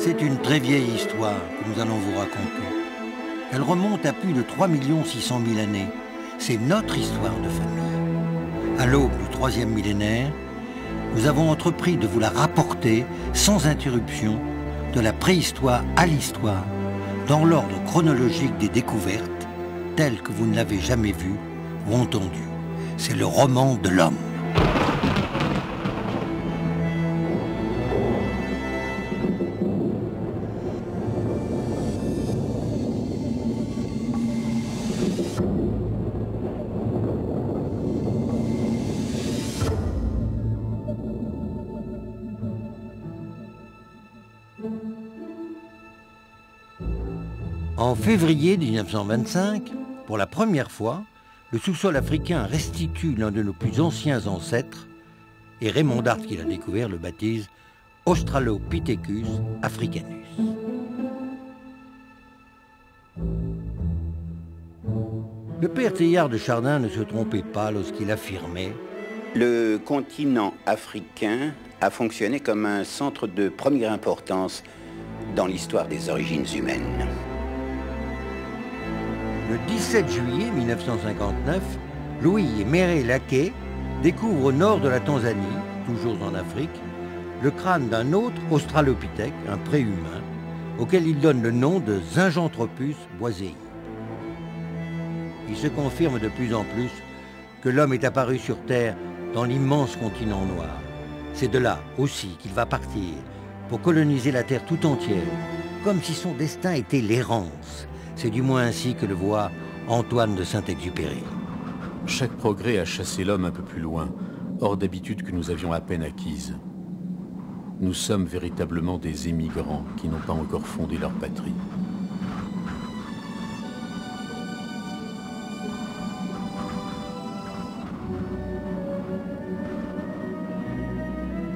C'est une très vieille histoire que nous allons vous raconter. Elle remonte à plus de 3 600 000 années. C'est notre histoire de famille. À l'aube du troisième millénaire, nous avons entrepris de vous la rapporter sans interruption de la préhistoire à l'histoire, dans l'ordre chronologique des découvertes, tel que vous ne l'avez jamais vu ou entendu. C'est le roman de l'homme. En février 1925, pour la première fois, le sous-sol africain restitue l'un de nos plus anciens ancêtres, et Raymond Dart, qui l'a découvert, le baptise Australopithecus africanus. Le père Théillard de Chardin ne se trompait pas lorsqu'il affirmait Le continent africain a fonctionné comme un centre de première importance dans l'histoire des origines humaines. Le 17 juillet 1959, Louis et Méré Laquet découvrent au nord de la Tanzanie, toujours en Afrique, le crâne d'un autre australopithèque, un préhumain, auquel ils donnent le nom de Zinjanthropus boisei. Il se confirme de plus en plus que l'homme est apparu sur Terre dans l'immense continent noir. C'est de là aussi qu'il va partir pour coloniser la Terre tout entière, comme si son destin était l'errance c'est du moins ainsi que le voit Antoine de Saint-Exupéry. Chaque progrès a chassé l'homme un peu plus loin, hors d'habitudes que nous avions à peine acquises. Nous sommes véritablement des émigrants qui n'ont pas encore fondé leur patrie.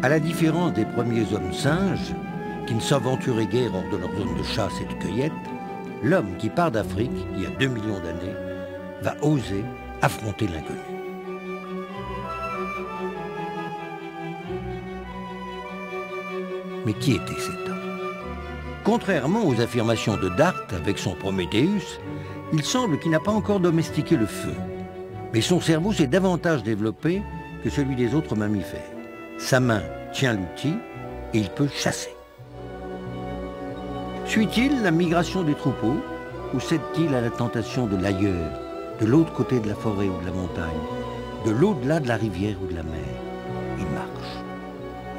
À la différence des premiers hommes singes, qui ne s'aventuraient guère hors de leur zone de chasse et de cueillette, l'homme qui part d'Afrique, il y a 2 millions d'années, va oser affronter l'inconnu. Mais qui était cet homme? Contrairement aux affirmations de Dart avec son Prométhéeus, il semble qu'il n'a pas encore domestiqué le feu. Mais son cerveau s'est davantage développé que celui des autres mammifères. Sa main tient l'outil et il peut chasser. Suit-il la migration des troupeaux ou cède-t-il à la tentation de l'ailleurs, de l'autre côté de la forêt ou de la montagne, de l'au-delà de la rivière ou de la mer? Il marche.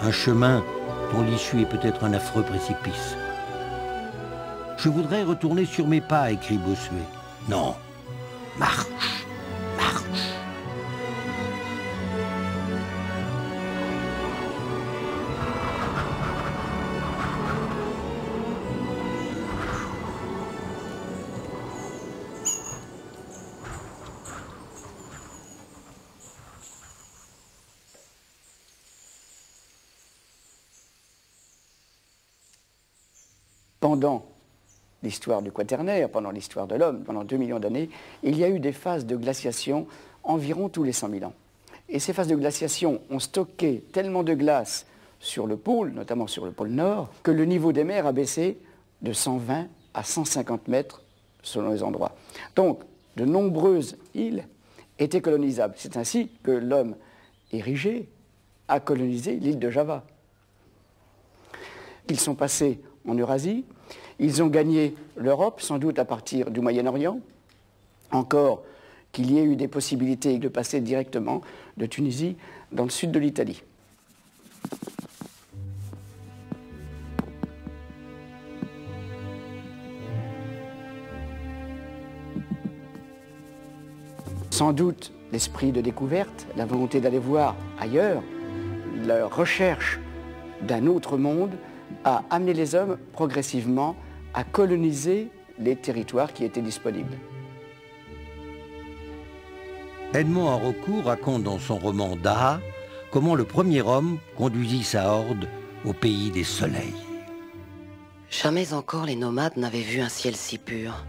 Un chemin dont l'issue est peut-être un affreux précipice. Je voudrais retourner sur mes pas, écrit Bossuet. Non, marche. Pendant l'histoire du quaternaire, pendant l'histoire de l'homme, pendant 2 millions d'années, il y a eu des phases de glaciation environ tous les 100 000 ans. Et ces phases de glaciation ont stocké tellement de glace sur le pôle, notamment sur le pôle nord, que le niveau des mers a baissé de 120 à 150 mètres selon les endroits. Donc, de nombreuses îles étaient colonisables. C'est ainsi que l'homme érigé a colonisé l'île de Java. Ils sont passés en Eurasie. Ils ont gagné l'Europe, sans doute à partir du Moyen-Orient. Encore qu'il y ait eu des possibilités de passer directement de Tunisie dans le sud de l'Italie. Sans doute l'esprit de découverte, la volonté d'aller voir ailleurs, la recherche d'un autre monde a amené les hommes progressivement à coloniser les territoires qui étaient disponibles. Edmond Haraucourt raconte dans son roman Daha comment le premier homme conduisit sa horde au pays des soleils. Jamais encore les nomades n'avaient vu un ciel si pur.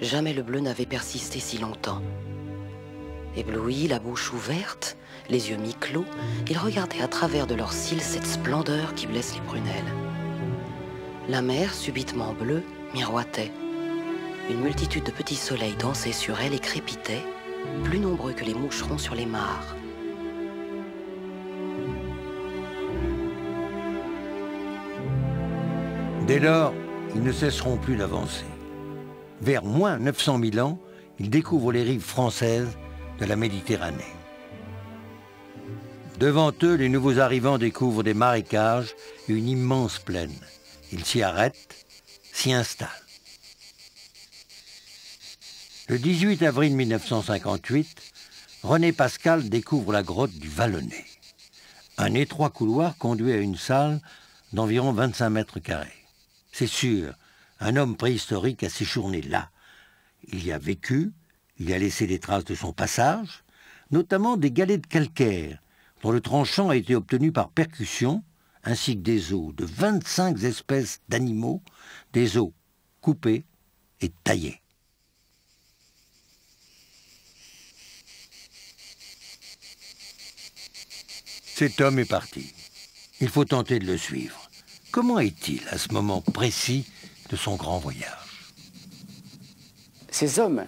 Jamais le bleu n'avait persisté si longtemps. Ébloui, la bouche ouverte, les yeux mi-clos, ils regardaient à travers de leurs cils cette splendeur qui blesse les prunelles. La mer, subitement bleue, miroitait. Une multitude de petits soleils dansaient sur elle et crépitaient, plus nombreux que les moucherons sur les mares. Dès lors, ils ne cesseront plus d'avancer. Vers moins 900 000 ans, ils découvrent les rives françaises de la Méditerranée. Devant eux, les nouveaux arrivants découvrent des marécages et une immense plaine. Ils s'y arrêtent, s'y installent. Le 18 avril 1958, René Pascal découvre la grotte du Vallonnet. Un étroit couloir conduit à une salle d'environ 25 mètres carrés. C'est sûr, un homme préhistorique a séjourné là. Il y a vécu, il a laissé des traces de son passage, notamment des galets de calcaire, dont le tranchant a été obtenu par percussion, ainsi que des os de 25 espèces d'animaux, des os coupés et taillés. Cet homme est parti. Il faut tenter de le suivre. Comment est-il à ce moment précis de son grand voyage? Ces hommes,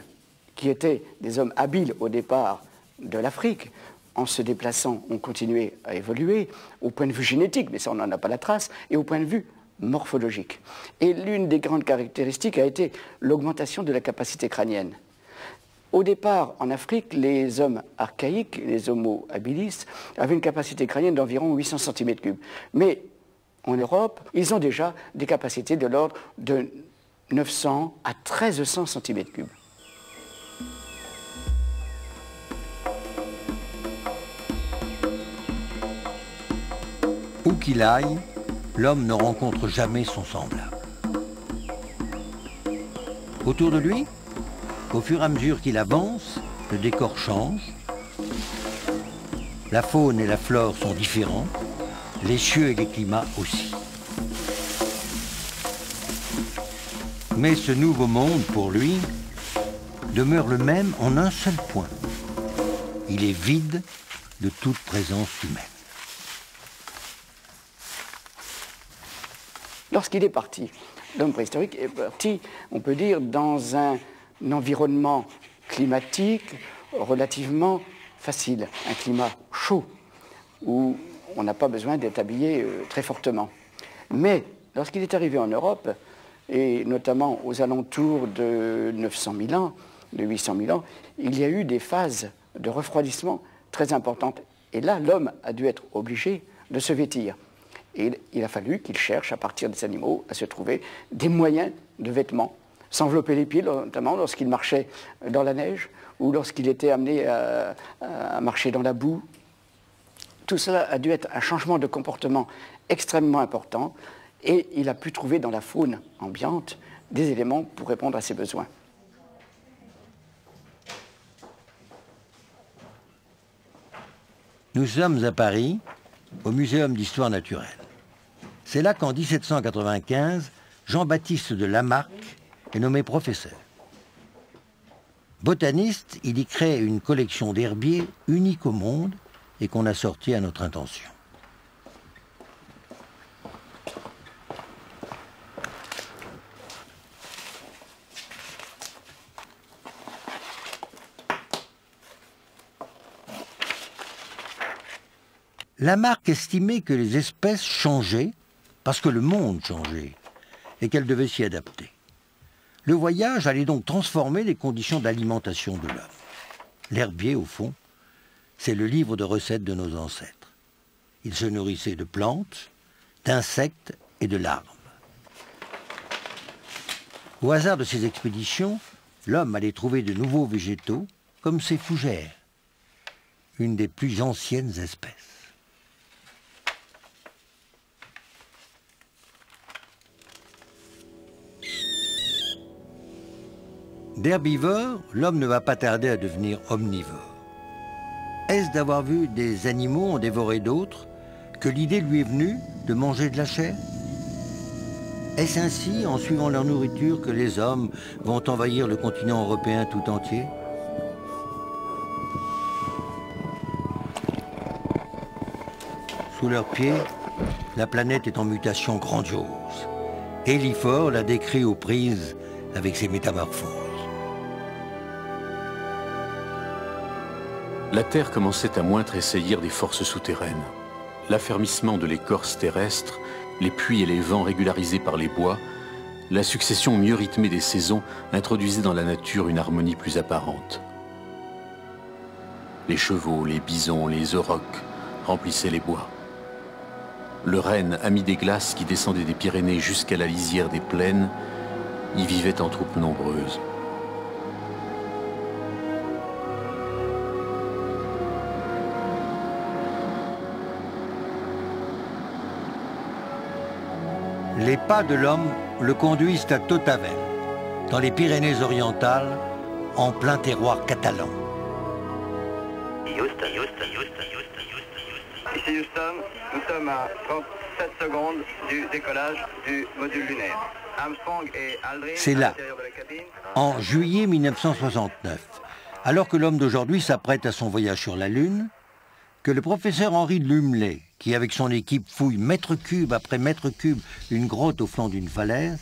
qui étaient des hommes habiles au départ de l'Afrique, en se déplaçant, ont continué à évoluer au point de vue génétique, mais ça on n'en a pas la trace, et au point de vue morphologique. Et l'une des grandes caractéristiques a été l'augmentation de la capacité crânienne. Au départ, en Afrique, les hommes archaïques, les homo habilis, avaient une capacité crânienne d'environ 800 cm3. Mais en Europe, ils ont déjà des capacités de l'ordre de 900 à 1300 cm3. Aille, l'homme ne rencontre jamais son semblable. Autour de lui, au fur et à mesure qu'il avance, le décor change. La faune et la flore sont différents, les cieux et les climats aussi. Mais ce nouveau monde, pour lui, demeure le même en un seul point. Il est vide de toute présence humaine. Lorsqu'il est parti, l'homme préhistorique est parti, on peut dire, dans un environnement climatique relativement facile, un climat chaud, où on n'a pas besoin d'être habillé euh, très fortement. Mais lorsqu'il est arrivé en Europe, et notamment aux alentours de 900 000 ans, de 800 000 ans, il y a eu des phases de refroidissement très importantes. Et là, l'homme a dû être obligé de se vêtir. Et il a fallu qu'il cherche, à partir des animaux, à se trouver des moyens de vêtements. S'envelopper les pieds, notamment lorsqu'il marchait dans la neige ou lorsqu'il était amené à, à marcher dans la boue, tout cela a dû être un changement de comportement extrêmement important et il a pu trouver dans la faune ambiante des éléments pour répondre à ses besoins. Nous sommes à Paris, au Muséum d'histoire naturelle. C'est là qu'en 1795, Jean-Baptiste de Lamarck est nommé professeur. Botaniste, il y crée une collection d'herbiers unique au monde et qu'on a sorti à notre intention. Lamarck estimait que les espèces changeaient parce que le monde changeait et qu'elles devaient s'y adapter. Le voyage allait donc transformer les conditions d'alimentation de l'homme. L'herbier, au fond, c'est le livre de recettes de nos ancêtres. Ils se nourrissaient de plantes, d'insectes et de larves. Au hasard de ces expéditions, l'homme allait trouver de nouveaux végétaux, comme ces fougères, une des plus anciennes espèces. D'herbivore, l'homme ne va pas tarder à devenir omnivore. Est-ce d'avoir vu des animaux en dévorer d'autres que l'idée lui est venue de manger de la chair? Est-ce ainsi, en suivant leur nourriture, que les hommes vont envahir le continent européen tout entier? Sous leurs pieds, la planète est en mutation grandiose. et Lifford l'a décrit aux prises avec ses métamorphoses. La Terre commençait à moins tressaillir des forces souterraines. L'affermissement de l'écorce terrestre, les pluies et les vents régularisés par les bois, la succession mieux rythmée des saisons introduisait dans la nature une harmonie plus apparente. Les chevaux, les bisons, les aurochs remplissaient les bois. Le renne, ami des glaces qui descendait des Pyrénées jusqu'à la lisière des plaines, y vivait en troupes nombreuses. Les pas de l'homme le conduisent à Totavel, dans les Pyrénées-Orientales, en plein terroir catalan. Ici Houston, nous sommes à 37 secondes du décollage du module lunaire. Armstrong et Aldrin C'est là, en juillet 1969, alors que l'homme d'aujourd'hui s'apprête à son voyage sur la Lune, que le professeur Henri Lumley, qui avec son équipe fouille mètre cube après mètre cube une grotte au flanc d'une falaise,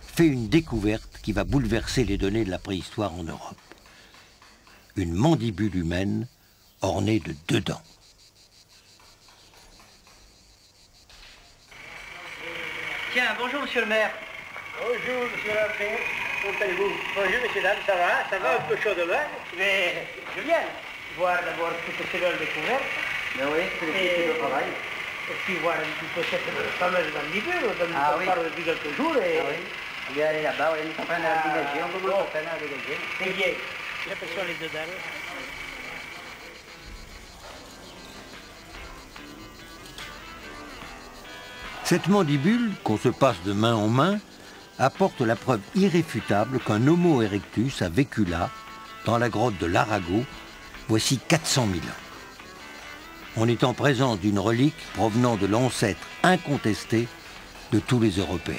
fait une découverte qui va bouleverser les données de la préhistoire en Europe. Une mandibule humaine ornée de deux dents. Tiens, bonjour monsieur le maire. Bonjour, monsieur l'abbé. Comment allez-vous? Bonjour, messieurs, dames, ça va? Ça va un peu chaud demain? Mais je viens voir d'abord toutes ces belles découvertes. Ben oui, c'est le de travail. Et puis voir un petit peu cette fameuse mandibule dont Ah on oui. parle depuis quelques jours. Et... Ah oui. On va aller là-bas, on est en train de la Ah, dégager, on peut dégager. C'est bien. J'aperçois les deux dames. Cette mandibule, qu'on se passe de main en main, apporte la preuve irréfutable qu'un Homo erectus a vécu là, dans la grotte de l'Arago, voici 400 000 ans. On est en présence d'une relique provenant de l'ancêtre incontesté de tous les Européens.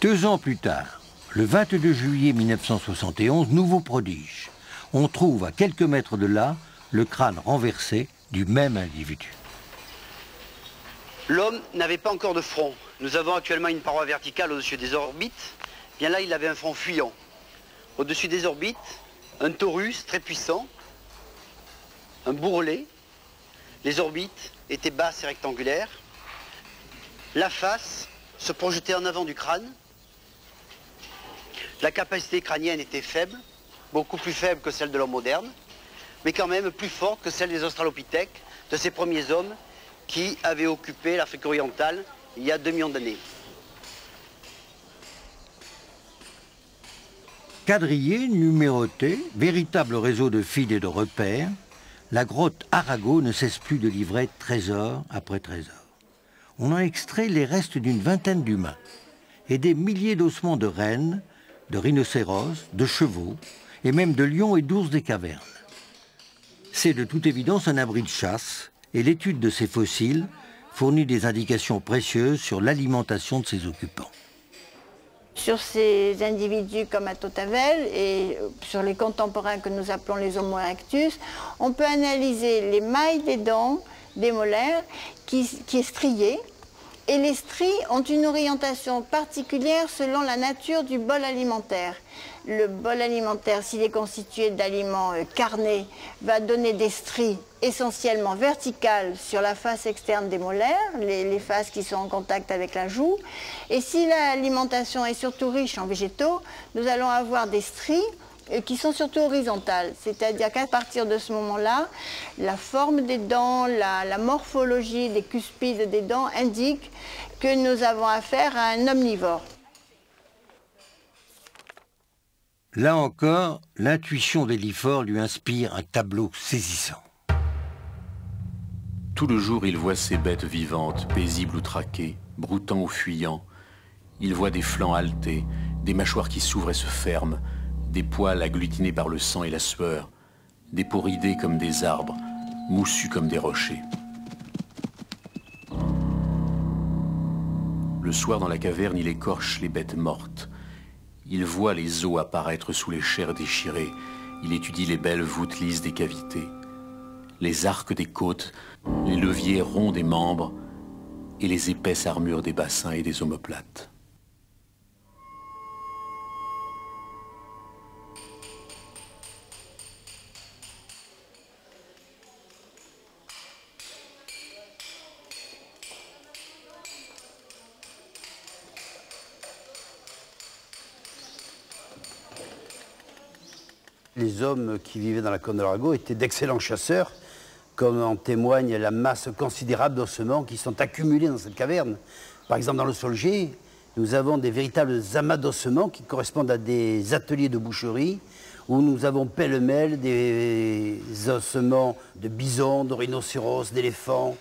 Deux ans plus tard, le 22 juillet 1971, nouveau prodige. On trouve à quelques mètres de là le crâne renversé du même individu. L'homme n'avait pas encore de front. Nous avons actuellement une paroi verticale au-dessus des orbites. Bien là, il avait un front fuyant. Au-dessus des orbites, un torus très puissant, un bourrelet. Les orbites étaient basses et rectangulaires. La face se projetait en avant du crâne. La capacité crânienne était faible, beaucoup plus faible que celle de l'homme moderne, mais quand même plus forte que celle des australopithèques, de ces premiers hommes qui avaient occupé l'Afrique orientale il y a 2 millions d'années. Quadrillé, numéroté, véritable réseau de fils et de repères, la grotte Arago ne cesse plus de livrer trésor après trésor. On en extrait les restes d'une vingtaine d'humains et des milliers d'ossements de rennes, de rhinocéros, de chevaux et même de lions et d'ours des cavernes. C'est de toute évidence un abri de chasse et l'étude de ces fossiles fournit des indications précieuses sur l'alimentation de ses occupants. Sur ces individus comme à Totavel et euh, sur les contemporains que nous appelons les Homo erectus, on peut analyser les mailles des dents, des molaires, qui, qui est striée. Et les stries ont une orientation particulière selon la nature du bol alimentaire. Le bol alimentaire, s'il est constitué d'aliments euh, carnés, va donner des stries essentiellement verticales sur la face externe des molaires, les, faces qui sont en contact avec la joue. Et si l'alimentation est surtout riche en végétaux, nous allons avoir des stries qui sont surtout horizontales. C'est-à-dire qu'à partir de ce moment-là, la forme des dents, la, la morphologie des cuspides des dents indique que nous avons affaire à un omnivore. Là encore, l'intuition d'Eliphore lui inspire un tableau saisissant. Tout le jour, il voit ces bêtes vivantes, paisibles ou traquées, broutant ou fuyant. Il voit des flancs haltés, des mâchoires qui s'ouvrent et se ferment, des poils agglutinés par le sang et la sueur, des peaux ridées comme des arbres, moussus comme des rochers. Le soir, dans la caverne, il écorche les bêtes mortes. Il voit les os apparaître sous les chairs déchirées. Il étudie les belles voûtes lisses des cavités les arcs des côtes, les leviers ronds des membres, et les épaisses armures des bassins et des omoplates. Les hommes qui vivaient dans la côte de l'Arago étaient d'excellents chasseurs, comme en témoigne la masse considérable d'ossements qui sont accumulés dans cette caverne. Par exemple, dans le Solgé, nous avons des véritables amas d'ossements qui correspondent à des ateliers de boucherie, où nous avons pêle-mêle des ossements de bisons, de rhinocéros, d'éléphants.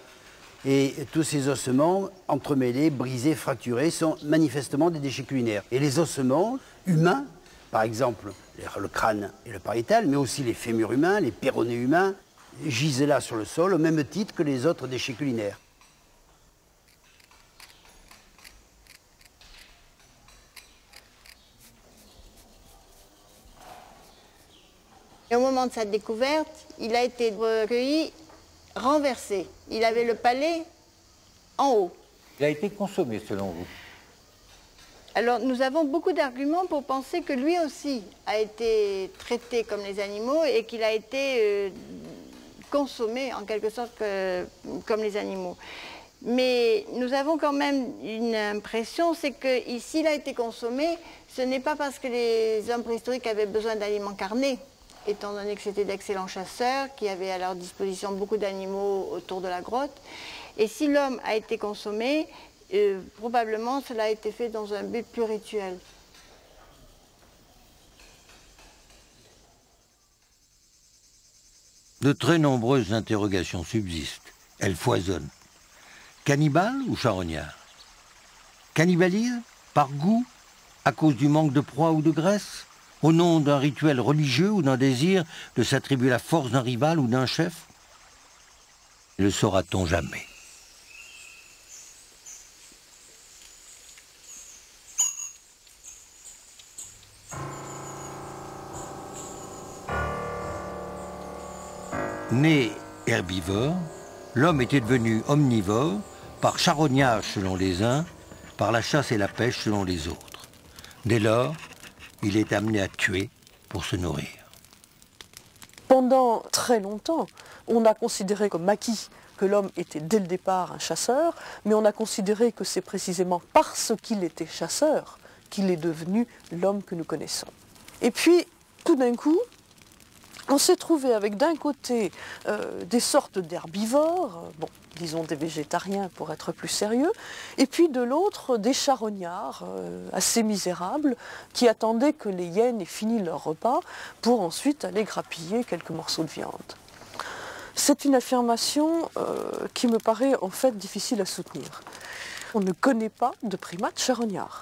Et tous ces ossements, entremêlés, brisés, fracturés, sont manifestement des déchets culinaires. Et les ossements humains par exemple le crâne et le pariétal, mais aussi les fémurs humains, les péronés humains, gisaient là sur le sol au même titre que les autres déchets culinaires. Et au moment de sa découverte, il a été recueilli, renversé. Il avait le palais en haut. Il a été consommé selon vous? Alors nous avons beaucoup d'arguments pour penser que lui aussi a été traité comme les animaux et qu'il a été euh, consommé en quelque sorte comme les animaux. Mais nous avons quand même une impression, c'est que s'il a été consommé, ce n'est pas parce que les hommes préhistoriques avaient besoin d'aliments carnés, étant donné que c'était d'excellents chasseurs, qui avaient à leur disposition beaucoup d'animaux autour de la grotte. Et si l'homme a été consommé, et probablement, cela a été fait dans un but plus rituel. De très nombreuses interrogations subsistent. Elles foisonnent. Cannibale ou charognard? Cannibalisme? Par goût? À cause du manque de proie ou de graisse? Au nom d'un rituel religieux ou d'un désir de s'attribuer la force d'un rival ou d'un chef? Le saura-t-on jamais Né herbivore, l'homme était devenu omnivore par charognage selon les uns, par la chasse et la pêche selon les autres. Dès lors, il est amené à tuer pour se nourrir. Pendant très longtemps, on a considéré comme acquis que l'homme était dès le départ un chasseur, mais on a considéré que c'est précisément parce qu'il était chasseur qu'il est devenu l'homme que nous connaissons. Et puis, tout d'un coup, on s'est trouvé avec d'un côté euh, des sortes d'herbivores, euh, bon, disons des végétariens pour être plus sérieux, et puis de l'autre des charognards euh, assez misérables qui attendaient que les hyènes aient fini leur repas pour ensuite aller grappiller quelques morceaux de viande. C'est une affirmation qui me paraît en fait difficile à soutenir. On ne connaît pas de primates charognards.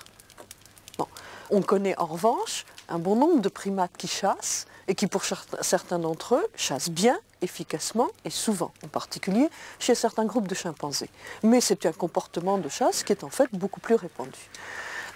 On connaît en revanche un bon nombre de primates qui chassent et qui pour certains d'entre eux chassent bien, efficacement et souvent, en particulier chez certains groupes de chimpanzés. Mais c'est un comportement de chasse qui est en fait beaucoup plus répandu.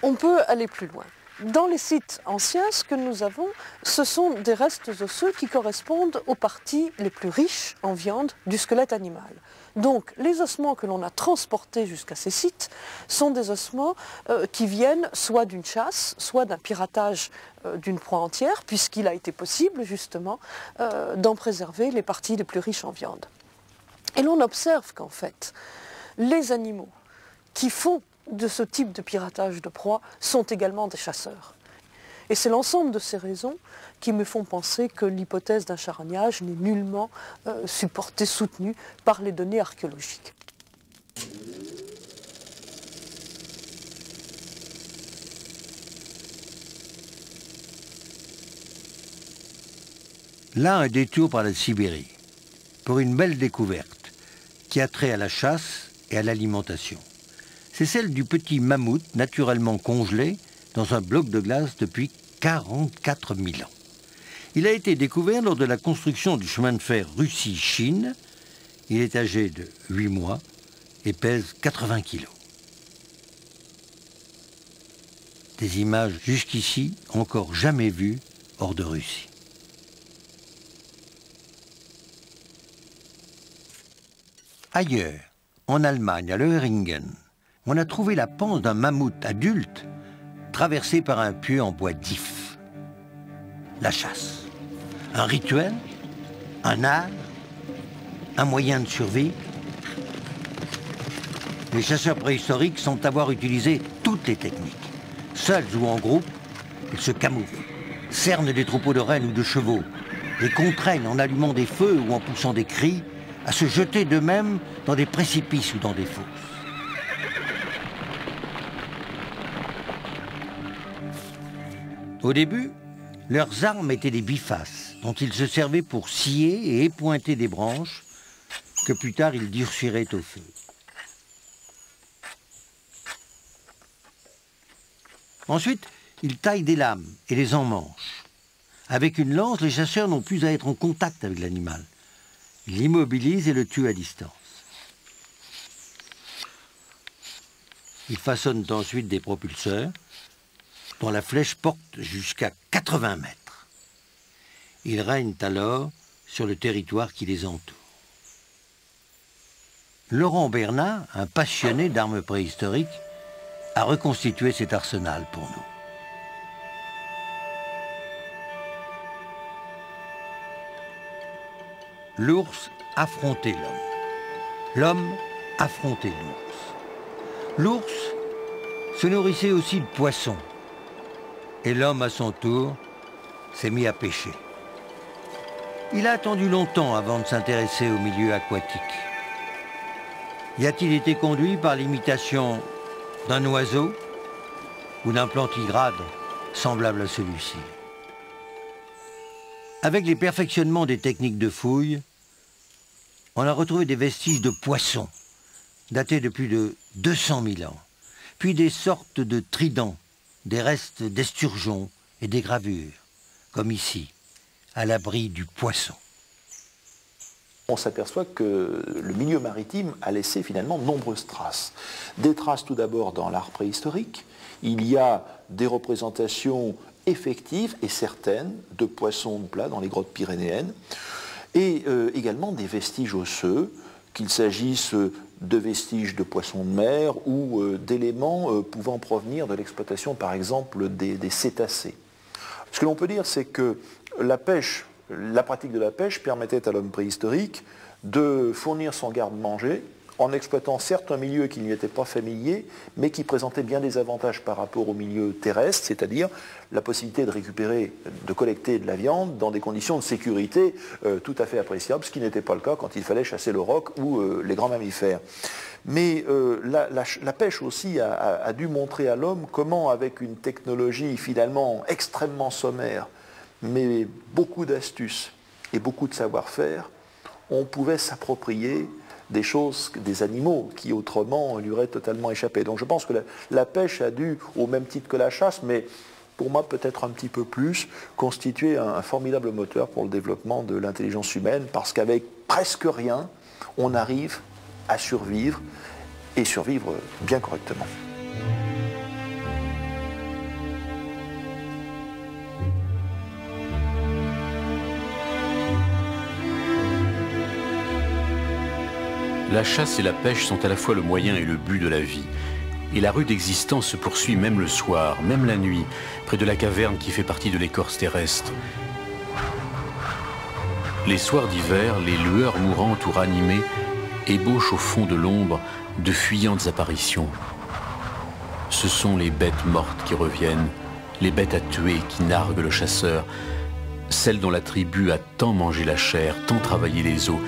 On peut aller plus loin. Dans les sites anciens, ce que nous avons, ce sont des restes osseux qui correspondent aux parties les plus riches en viande du squelette animal. Donc les ossements que l'on a transportés jusqu'à ces sites sont des ossements euh, qui viennent soit d'une chasse, soit d'un piratage euh, d'une proie entière, puisqu'il a été possible justement euh, d'en préserver les parties les plus riches en viande. Et l'on observe qu'en fait, les animaux qui font de ce type de piratage de proie sont également des chasseurs. Et c'est l'ensemble de ces raisons qui me font penser que l'hypothèse d'un charognage n'est nullement euh, supportée, soutenue par les données archéologiques. Là, un détour par la Sibérie, pour une belle découverte qui a trait à la chasse et à l'alimentation. C'est celle du petit mammouth naturellement congelé dans un bloc de glace depuis 44 000 ans. Il a été découvert lors de la construction du chemin de fer Russie-Chine. Il est âgé de 8 mois et pèse 80 kilos. Des images jusqu'ici encore jamais vues hors de Russie. Ailleurs, en Allemagne, à Leuringen, on a trouvé la panse d'un mammouth adulte traversé par un pieu en bois d'if. La chasse. Un rituel, un art, un moyen de survie. Les chasseurs préhistoriques semblent avoir utilisé toutes les techniques. Seuls ou en groupe, ils se camouflent, cernent des troupeaux de rennes ou de chevaux, les contraignent en allumant des feux ou en poussant des cris à se jeter d'eux-mêmes dans des précipices ou dans des fosses. Au début, leurs armes étaient des bifaces, dont ils se servaient pour scier et épointer des branches que plus tard ils durciraient au feu. Ensuite, ils taillent des lames et les emmanchent. Avec une lance, les chasseurs n'ont plus à être en contact avec l'animal. Ils l'immobilisent et le tuent à distance. Ils façonnent ensuite des propulseurs dont la flèche porte jusqu'à 80 mètres. Ils règnent alors sur le territoire qui les entoure. Laurent Bernard, un passionné d'armes préhistoriques, a reconstitué cet arsenal pour nous. L'ours affrontait l'homme. L'homme affrontait l'ours. L'ours se nourrissait aussi de poissons. Et l'homme, à son tour, s'est mis à pêcher. Il a attendu longtemps avant de s'intéresser au milieu aquatique. Y a-t-il été conduit par l'imitation d'un oiseau ou d'un plantigrade semblable à celui-ci? Avec les perfectionnements des techniques de fouille, on a retrouvé des vestiges de poissons datés de plus de 200 000 ans, puis des sortes de tridents, des restes d'esturgeons et des gravures, comme ici, à l'abri du poisson. On s'aperçoit que le milieu maritime a laissé finalement nombreuses traces. Des traces tout d'abord dans l'art préhistorique. Il y a des représentations effectives et certaines de poissons de plat dans les grottes pyrénéennes et euh, également des vestiges osseux, qu'il s'agisse de vestiges de poissons de mer ou euh, d'éléments euh, pouvant provenir de l'exploitation par exemple des, des cétacés. Ce que l'on peut dire, c'est que la pêche, la pratique de la pêche permettait à l'homme préhistorique de fournir son garde-manger en exploitant certes un milieu qui lui était pas familier, mais qui présentait bien des avantages par rapport au milieu terrestre, c'est-à-dire la possibilité de récupérer, de collecter de la viande dans des conditions de sécurité euh, tout à fait appréciables, ce qui n'était pas le cas quand il fallait chasser le roc ou euh, les grands mammifères. Mais euh, la, pêche aussi a dû montrer à l'homme comment, avec une technologie finalement extrêmement sommaire, mais beaucoup d'astuces et beaucoup de savoir-faire, on pouvait s'approprier des choses, des animaux qui autrement lui auraient totalement échappé. Donc je pense que la, pêche a dû, au même titre que la chasse, mais pour moi peut-être un petit peu plus, constituer un formidable moteur pour le développement de l'intelligence humaine, parce qu'avec presque rien, on arrive à survivre et survivre bien correctement. La chasse et la pêche sont à la fois le moyen et le but de la vie. Et la rude existence se poursuit même le soir, même la nuit, près de la caverne qui fait partie de l'écorce terrestre. Les soirs d'hiver, les lueurs mourantes ou ranimées ébauchent au fond de l'ombre de fuyantes apparitions. Ce sont les bêtes mortes qui reviennent, les bêtes à tuer qui narguent le chasseur, celles dont la tribu a tant mangé la chair, tant travaillé les os,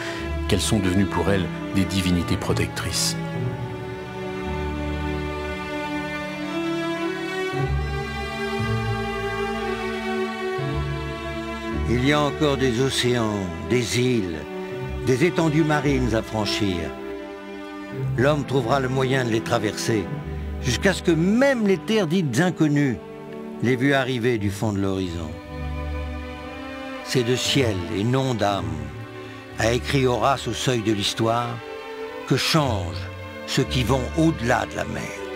qu'elles sont devenues pour elles des divinités protectrices. Il y a encore des océans, des îles, des étendues marines à franchir. L'homme trouvera le moyen de les traverser, jusqu'à ce que même les terres dites inconnues les vues arriver du fond de l'horizon. C'est de ciel et non d'âme a écrit Horace au seuil de l'histoire, que changent ceux qui vont au-delà de la mer.